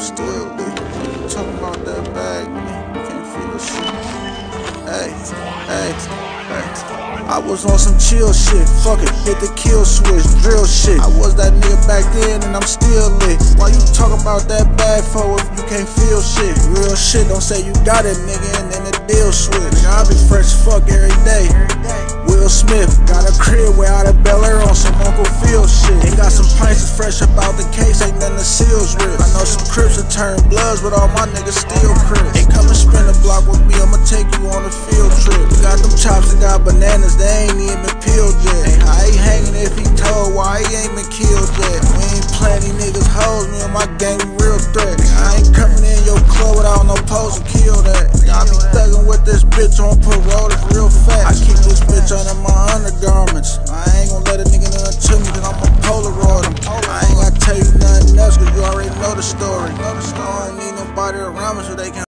still about that bag, man. Can't feel shit. Hey, hey, hey. I was on some chill shit, fuck it, hit the kill switch, drill shit. I was that nigga back then and I'm still lit. Why you talk about that bag for if you can't feel shit? Real shit, don't say you got it, nigga, and then the deal switch. Nigga, I be fresh fuck every day. Will Smith got a crib way out of pints fresh about the case, ain't nothing the seals rip. I know some crips that turn bloods, but all my niggas still crips. Ain't come and spin the block with me, I'ma take you on a field trip. We got them chops that got bananas, they ain't even peeled yet. I ain't hanging if he told why he ain't been killed yet. We ain't these niggas hoes, me and my gang real threat. I ain't coming in your club without no pose to kill that. I be thugging with this bitch on parole, it's real fat. I keep this bitch under my undergarments. I I ain't gotta tell you nothing else, cause you already know the story. I don't need nobody around me so they can